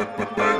ba ba